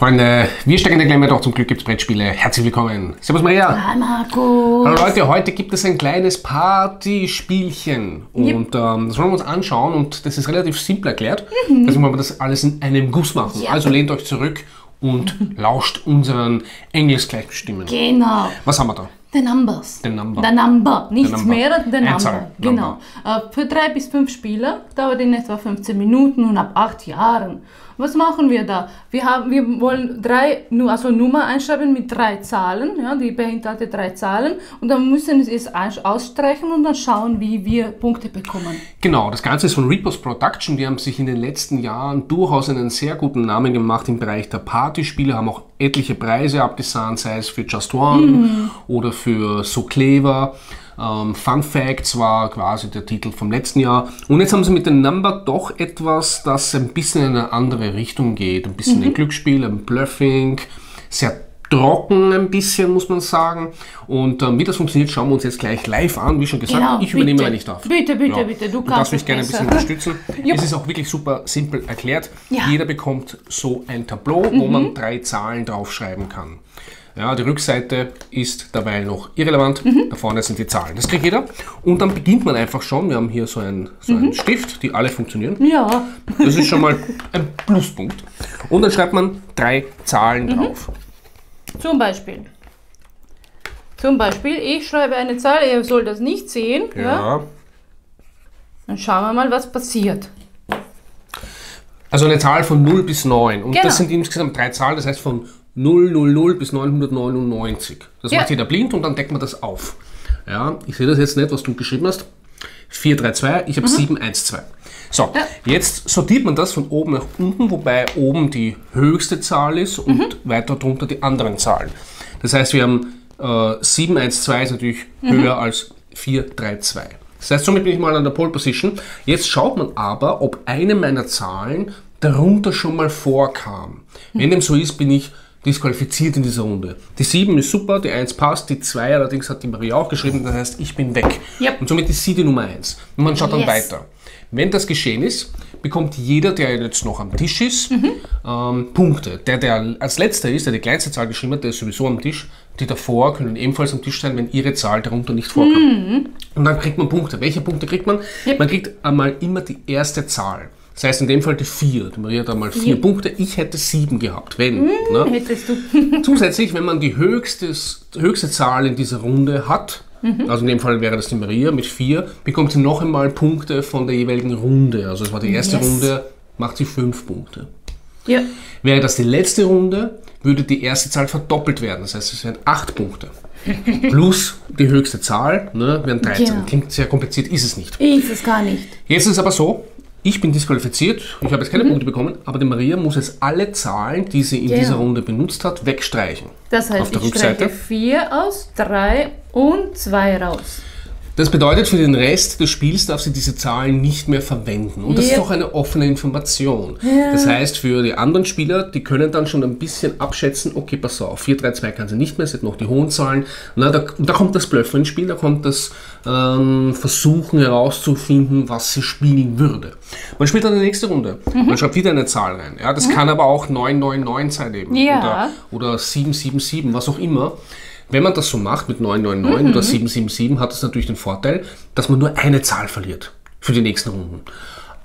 Freunde, wir stecken in der Klemme, doch zum Glück gibt es Brettspiele. Herzlich willkommen. Servus Maria. Hi Marco. Hallo Leute, heute gibt es ein kleines Partyspielchen. Und ähm, das wollen wir uns anschauen und das ist relativ simpel erklärt. Deswegen wollen wir das alles in einem Guss machen. Ja. Also lehnt euch zurück und lauscht unseren engelsgleichen Stimmen. Genau. Was haben wir da? The Numbers. The Number. The Number. Nichts Number. mehr, The Number. Einzahl. Genau. Äh, Für drei bis fünf Spieler dauert in etwa 15 Minuten und ab acht Jahren. Was machen wir da? Wir, haben, wir wollen drei, also Nummer einschreiben mit drei Zahlen, ja, die beinhaltet drei Zahlen und dann müssen wir es aus- ausstreichen und dann schauen, wie wir Punkte bekommen. Genau, das Ganze ist von Repos Production. Die haben sich in den letzten Jahren durchaus einen sehr guten Namen gemacht im Bereich der Partyspiele, haben auch etliche Preise abgesahnt, sei es für Just One oder für So Clever. Ähm, Fun Facts war quasi der Titel vom letzten Jahr. Und jetzt haben sie mit dem Number doch etwas, das ein bisschen in eine andere Richtung geht. Ein bisschen ein Glücksspiel, ein Bluffing, sehr trocken ein bisschen, muss man sagen. Und ähm, wie das funktioniert, schauen wir uns jetzt gleich live an. Wie schon gesagt, Genau, ich übernehme, wenn ich darf. Bitte, bitte, bitte, du Du kannst darfst mich gerne ein bisschen unterstützen. Jupp. Es ist auch wirklich super simpel erklärt. Ja. Jeder bekommt so ein Tableau, wo Mhm. man drei Zahlen draufschreiben kann. Ja, die Rückseite ist dabei noch irrelevant. Mhm. Da vorne sind die Zahlen. Das kriegt jeder. Und dann beginnt man einfach schon. Wir haben hier so einen, so Mhm. einen Stift, die alle funktionieren. Ja, Das ist schon mal ein Pluspunkt. Und dann schreibt man drei Zahlen Mhm. drauf. zum Beispiel. Zum Beispiel, ich schreibe eine Zahl, ihr sollt das nicht sehen. Ja. Ja. Dann schauen wir mal, was passiert. Also eine Zahl von 0 bis 9. Und Genau. das sind insgesamt drei Zahlen, das heißt von 000 bis 999. Das Ja. macht jeder blind und dann deckt man das auf. Ja, ich sehe das jetzt nicht, was du geschrieben hast. 432, ich habe 712. So, Mhm. Ja. jetzt sortiert man das von oben nach unten, wobei oben die höchste Zahl ist und Mhm. weiter drunter die anderen Zahlen. Das heißt, wir haben äh, 712 ist natürlich Mhm. höher als 432. Das heißt, somit bin ich mal an der Pole Position. Jetzt schaut man aber, ob eine meiner Zahlen darunter schon mal vorkam. Wenn dem so ist, bin ich disqualifiziert in dieser Runde. Die 7 ist super, die 1 passt, die 2 allerdings hat die Maria auch geschrieben, das heißt, ich bin weg. Yep. Und somit ist sie die Nummer 1. Und man schaut dann Yes. weiter. Wenn das geschehen ist, bekommt jeder, der jetzt noch am Tisch ist, Mhm. ähm, Punkte. Der, der als letzter ist, der die kleinste Zahl geschrieben hat, der ist sowieso am Tisch. Die davor können ebenfalls am Tisch sein, wenn ihre Zahl darunter nicht vorkommt. Mhm. Und dann kriegt man Punkte. Welche Punkte kriegt man? Yep. Man kriegt einmal immer die erste Zahl. Das heißt in dem Fall die 4. Die Maria hat einmal 4 Yep. Punkte. Ich hätte 7 gehabt, wenn. Mhm. Ne? Hättest du. Zusätzlich, wenn man die höchste, höchste Zahl in dieser Runde hat, also in dem Fall wäre das die Maria mit 4, bekommt sie noch einmal Punkte von der jeweiligen Runde. Also es war die erste Yes. Runde, macht sie 5 Punkte. Ja. Wäre das die letzte Runde, würde die erste Zahl verdoppelt werden. Das heißt, es wären 8 Punkte. Plus die höchste Zahl, ne, wären 13. Genau. Klingt sehr kompliziert, ist es nicht. Ist es gar nicht. Jetzt ist es aber so, ich bin disqualifiziert, ich habe jetzt keine Punkte bekommen, aber die Maria muss jetzt alle Zahlen, die sie in Genau. dieser Runde benutzt hat, wegstreichen. Das heißt, Auf der ich streiche Rückseite? 4 aus, 3 und 2 raus. Das bedeutet, für den Rest des Spiels darf sie diese Zahlen nicht mehr verwenden. Und das Yep. ist auch eine offene Information. Das heißt, für die anderen Spieler, die können dann schon ein bisschen abschätzen, okay, pass auf, 4-3-2 kann sie nicht mehr, sie hat noch die hohen Zahlen. Na, da, da kommt das Bluffen ins Spiel, da kommt das ähm, Versuchen herauszufinden, was sie spielen würde. Man spielt dann die nächste Runde. Mhm. Man schreibt wieder eine Zahl rein. Ja, das kann aber auch 999 sein eben. Ja. Oder, oder 777, was auch immer. Wenn man das so macht mit 999 Mhm. oder 777, hat es natürlich den Vorteil, dass man nur eine Zahl verliert für die nächsten Runden.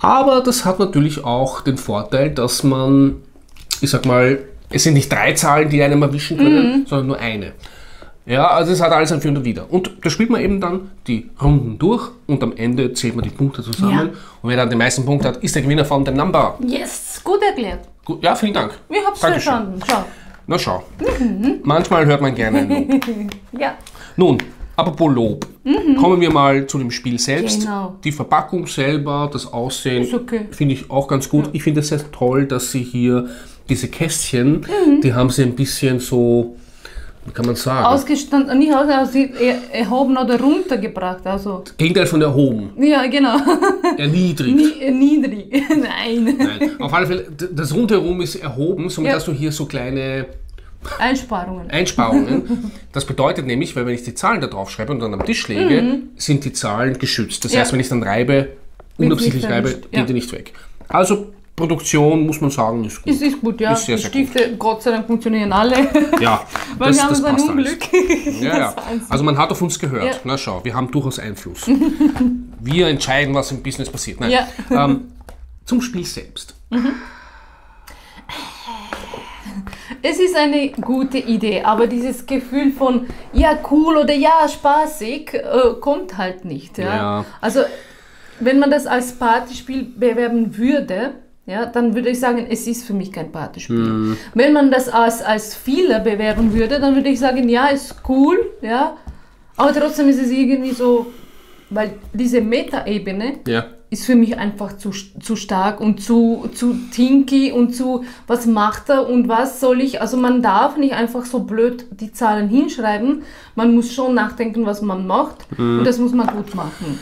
Aber das hat natürlich auch den Vorteil, dass man, ich sag mal, es sind nicht drei Zahlen, die einem erwischen können, sondern nur eine. Ja, also es hat alles ein Für und Wider. Und da spielt man eben dann die Runden durch und am Ende zählt man die Punkte zusammen. Ja. Und wer dann die meisten Punkte hat, ist der Gewinner von dem Number. Yes, gut erklärt. Gut, ja, vielen Dank. Ich hab's Dankeschön. verstanden. Schau. Na schau. Manchmal hört man gerne ein Lob. Ja. Nun, apropos Lob. Kommen wir mal zu dem Spiel selbst. Genau. Die Verpackung selber, das Aussehen, okay. finde ich auch ganz gut. Ich finde es sehr toll, dass sie hier diese Kästchen, Mhm. die haben sie ein bisschen so, kann man sagen, Ausgestanden, nicht aus, aus er- erhoben oder runtergebracht. Also, Gegenteil von erhoben, ja, genau. erniedrigt. Nie, niedrig. Nein. Nein, auf alle Fälle, das Rundherum ist erhoben, somit Ja. hast du hier so kleine Einsparungen. Einsparungen. Das bedeutet nämlich, weil wenn ich die Zahlen da drauf schreibe und dann am Tisch lege, sind die Zahlen geschützt. Das Mhm. Ja. heißt, wenn ich dann reibe, unabsichtlich reibe, gehen ja. die nicht weg. Also Produktion, muss man sagen, ist gut. Es ist gut, ja. Ist sehr, die sehr Stifte, Gott sei Dank, funktionieren alle. Ja, Weil das, wir haben das so ein passt Unglück. Alles. Ja, ja. Also man hat auf uns gehört. Ja. Na schau, wir haben durchaus Einfluss. wir entscheiden, was im Business passiert. Nein. Ja. Ähm, zum Spiel selbst. Es ist eine gute Idee, aber dieses Gefühl von ja cool oder ja spaßig äh, kommt halt nicht. Ja? Ja. Also wenn man das als Partyspiel bewerben würde, ja, dann würde ich sagen, es ist für mich kein Partyspiel. Wenn man das als, als Fehler bewerben würde, dann würde ich sagen, ja, ist cool, ja, aber trotzdem ist es irgendwie so, weil diese Meta-Ebene, Ja. ist für mich einfach zu, zu stark und zu, zu tinky und zu, was macht er und was soll ich, also man darf nicht einfach so blöd die Zahlen hinschreiben, man muss schon nachdenken, was man macht und das muss man gut machen.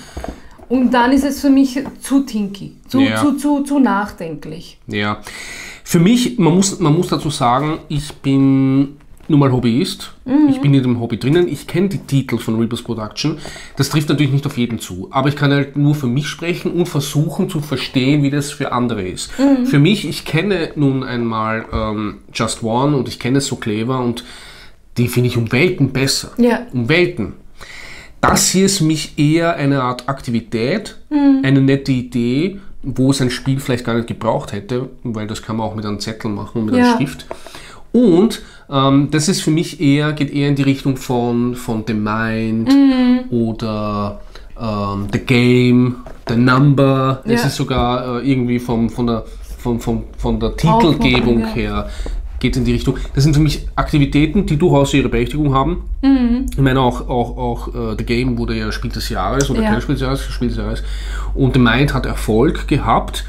Und dann ist es für mich zu tinky, zu, Ja. zu, zu, zu nachdenklich. Ja. Für mich, man muss, man muss dazu sagen, ich bin nun mal Hobbyist. Ich bin in dem Hobby drinnen. Ich kenne die Titel von Rebus Production. Das trifft natürlich nicht auf jeden zu. Aber ich kann halt nur für mich sprechen und versuchen zu verstehen, wie das für andere ist. Für mich, ich kenne nun einmal ähm, Just One und ich kenne So Clever und die finde ich um Welten besser. Ja. Um Welten. Das hier ist mich eher eine Art Aktivität, eine nette Idee, wo es ein Spiel vielleicht gar nicht gebraucht hätte, weil das kann man auch mit einem Zettel machen und mit Ja. einem Stift. Und ähm, das ist für mich eher, geht eher in die Richtung von, von The Mind oder ähm, The Game, The Number. Es Ja. ist sogar äh, irgendwie vom, von, der, von, von, von der Titelgebung ja. her geht in die Richtung. Das sind für mich Aktivitäten, die durchaus ihre Berechtigung haben. Mhm. Ich meine auch, auch, auch äh, The Game wurde ja Spiel des Jahres oder Ja. kein Spiel des Jahres, Spiel des Jahres. Und The Mind hat Erfolg gehabt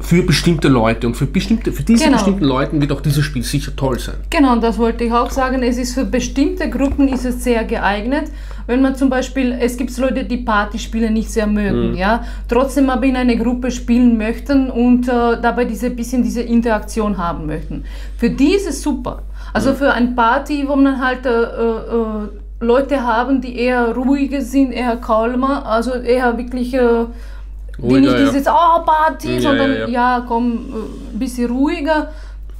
für bestimmte Leute. Und für, bestimmte, für diese Genau. bestimmten Leuten wird auch dieses Spiel sicher toll sein. Genau, das wollte ich auch sagen. Es ist für bestimmte Gruppen ist es sehr geeignet. Wenn man zum Beispiel, es gibt Leute, die Partyspiele nicht sehr mögen, ja, trotzdem aber in einer Gruppe spielen möchten und äh, dabei diese bisschen diese Interaktion haben möchten. Für die ist es super. Also für ein Party, wo man halt äh, äh, Leute haben, die eher ruhiger sind, eher kalmer, also eher wirklich äh, die nicht ja. dieses oh Party, Ja, sondern ja, ja, ja. komm, äh, ein bisschen ruhiger.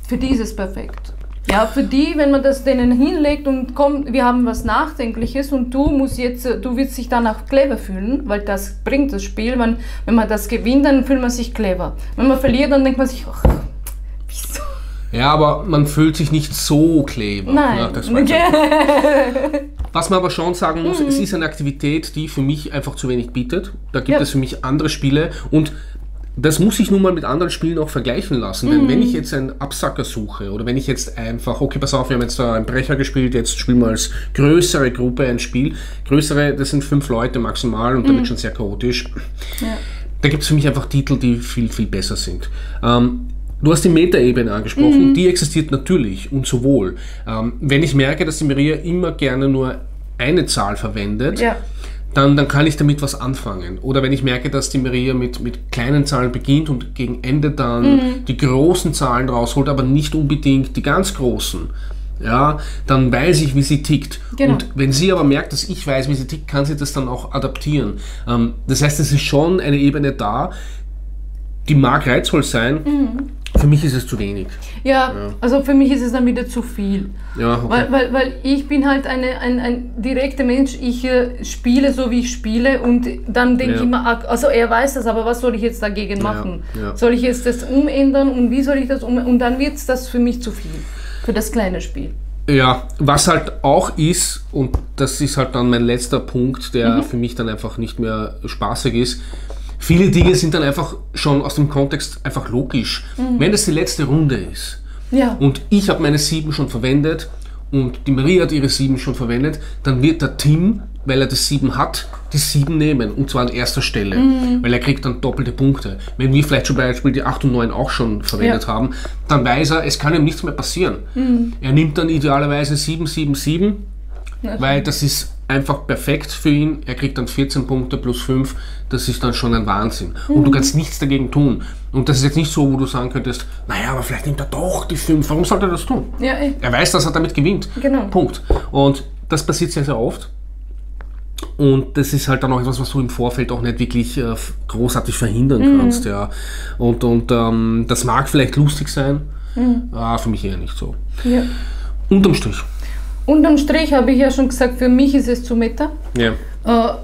Für die ist es perfekt. Ja, für die, wenn man das denen hinlegt und kommt, wir haben was Nachdenkliches und du musst jetzt, du wirst dich danach clever fühlen, weil das bringt das Spiel. Wenn, wenn man das gewinnt, dann fühlt man sich clever. Wenn man verliert, dann denkt man sich, ach, wieso? Ja, aber man fühlt sich nicht so clever. Nein. Weiß ich. Was man aber schon sagen muss, es ist eine Aktivität, die für mich einfach zu wenig bietet. Da gibt Ja. es für mich andere Spiele und das muss ich nun mal mit anderen Spielen auch vergleichen lassen. Denn wenn ich jetzt einen Absacker suche oder wenn ich jetzt einfach, okay, pass auf, wir haben jetzt da einen Brecher gespielt, jetzt spielen wir als größere Gruppe ein Spiel. Größere, das sind fünf Leute maximal und damit schon sehr chaotisch. Da gibt es für mich einfach Titel, die viel, viel besser sind. Ähm, Du hast die Metaebene angesprochen, die existiert natürlich und sowohl. Ähm, wenn ich merke, dass die Maria immer gerne nur eine Zahl verwendet, Ja. Dann, dann kann ich damit was anfangen. Oder wenn ich merke, dass die Maria mit, mit kleinen Zahlen beginnt und gegen Ende dann die großen Zahlen rausholt, aber nicht unbedingt die ganz großen, ja, dann weiß ich, wie sie tickt. Genau. Und wenn sie aber merkt, dass ich weiß, wie sie tickt, kann sie das dann auch adaptieren. Ähm, das heißt, es ist schon eine Ebene da, die mag reizvoll sein. Für mich ist es zu wenig. Ja, also für mich ist es dann wieder zu viel. Ja, okay. Weil, weil, weil ich bin halt eine, ein, ein direkter Mensch, ich äh, spiele so, wie ich spiele und dann denke Ja. ich immer, ah, also er weiß das, aber was soll ich jetzt dagegen machen? ja. Soll ich jetzt das umändern und wie soll ich das um Und dann wird das für mich zu viel, für das kleine Spiel. Ja, was halt auch ist, und das ist halt dann mein letzter Punkt, der für mich dann einfach nicht mehr spaßig ist, viele Dinge sind dann einfach schon aus dem Kontext einfach logisch. Wenn es die letzte Runde ist Ja, und ich habe meine sieben schon verwendet und die Maria hat ihre sieben schon verwendet, dann wird der Tim, weil er das sieben hat, die sieben nehmen und zwar an erster Stelle, weil er kriegt dann doppelte Punkte. Wenn wir vielleicht zum Beispiel die 8 und 9 auch schon verwendet Ja. haben, dann weiß er, es kann ihm nichts mehr passieren. Er nimmt dann idealerweise 7, 7, 7, weil das ist einfach perfekt für ihn. Er kriegt dann 14 Punkte plus 5, das ist dann schon ein Wahnsinn. Und du kannst nichts dagegen tun. Und das ist jetzt nicht so, wo du sagen könntest, naja, aber vielleicht nimmt er doch die 5. Warum sollte er das tun? ja, eh. Er weiß, dass er damit gewinnt. Genau. Punkt. Und das passiert sehr, sehr oft. Und das ist halt dann auch etwas, was du im Vorfeld auch nicht wirklich äh, großartig verhindern Mhm. kannst. Ja. Und, und ähm, das mag vielleicht lustig sein, Mhm. ah, für mich eher nicht so. Ja. Unterm Strich. Unterm Strich habe ich ja schon gesagt, für mich ist es zu meta. Ja. Äh,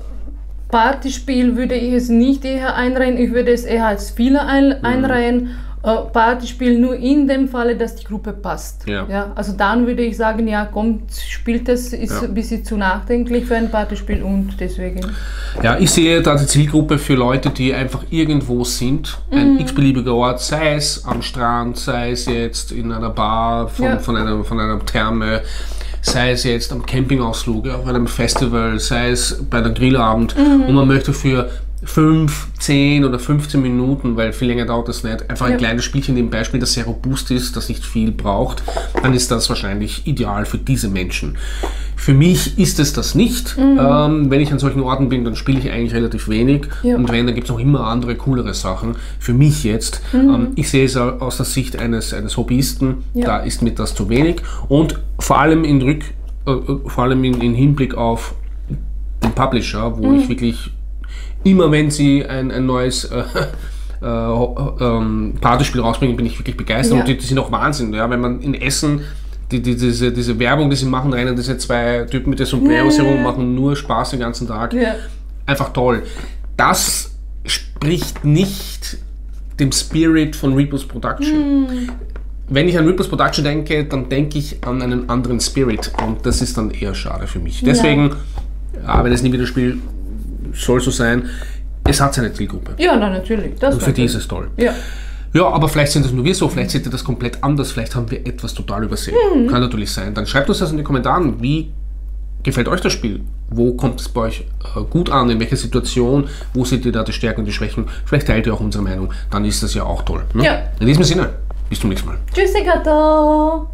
Partyspiel würde ich es nicht eher einreihen, ich würde es eher als Spieler ein, Mhm. einreihen. Äh, Partyspiel nur in dem Falle, dass die Gruppe passt. Ja. also dann würde ich sagen, ja, kommt, spielt das, ist Ja. ein bisschen zu nachdenklich für ein Partyspiel und deswegen. Ja, ich sehe da die Zielgruppe für Leute, die einfach irgendwo sind, ein Mhm. x-beliebiger Ort, sei es am Strand, sei es jetzt in einer Bar von, Ja. von, einer, von einer Therme, sei es jetzt am Campingausflug, auf einem Festival, sei es bei einem Grillabend Mhm. und man möchte für 5, 10 oder 15 Minuten, weil viel länger dauert das nicht, einfach ein Ja. kleines Spielchen nebenbei spielen, das sehr robust ist, das nicht viel braucht, dann ist das wahrscheinlich ideal für diese Menschen. Für mich ist es das nicht. Ähm, wenn ich an solchen Orten bin, dann spiele ich eigentlich relativ wenig. Ja. Und wenn, dann gibt es noch immer andere, coolere Sachen. Für mich jetzt, ähm, ich sehe es au- aus der Sicht eines, eines Hobbyisten, Ja. da ist mir das zu wenig. Und vor allem in Rück, äh, äh, vor allem in, in Hinblick auf den Publisher, wo ich wirklich immer wenn sie ein, ein neues äh, äh, ähm, Partyspiel rausbringen, bin ich wirklich begeistert. Ja. Und die, die sind auch Wahnsinn. Ja? Wenn man in Essen die, die, diese, diese Werbung, die sie machen, rennen diese zwei Typen mit der Sombreros herum, machen nur Spaß den ganzen Tag. Ja. Einfach toll. Das spricht nicht dem Spirit von Rebus Production. Hm. Wenn ich an Rebus Production denke, dann denke ich an einen anderen Spirit und das ist dann eher schade für mich. Deswegen, ja, wenn es nie wieder Spiel soll so sein, es hat seine Zielgruppe. Ja, na, natürlich. Das Und für die ist es toll. Ja. Ja, aber vielleicht sind es nur wir so, vielleicht seht ihr das komplett anders, vielleicht haben wir etwas total übersehen. Kann natürlich sein. Dann schreibt uns das in die Kommentare. Wie gefällt euch das Spiel? Wo kommt es bei euch äh, gut an? In welcher Situation? Wo seht ihr da die Stärken und die Schwächen? Vielleicht teilt ihr auch unsere Meinung. Dann ist das ja auch toll. Ne? Ja. In diesem Sinne, bis zum nächsten Mal. Tschüssi, Gato!